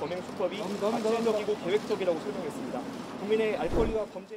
범행 수법이 악질적이고 계획적이라고 설명했습니다. 국민의 알 권리와 범죄